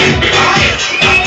Bye.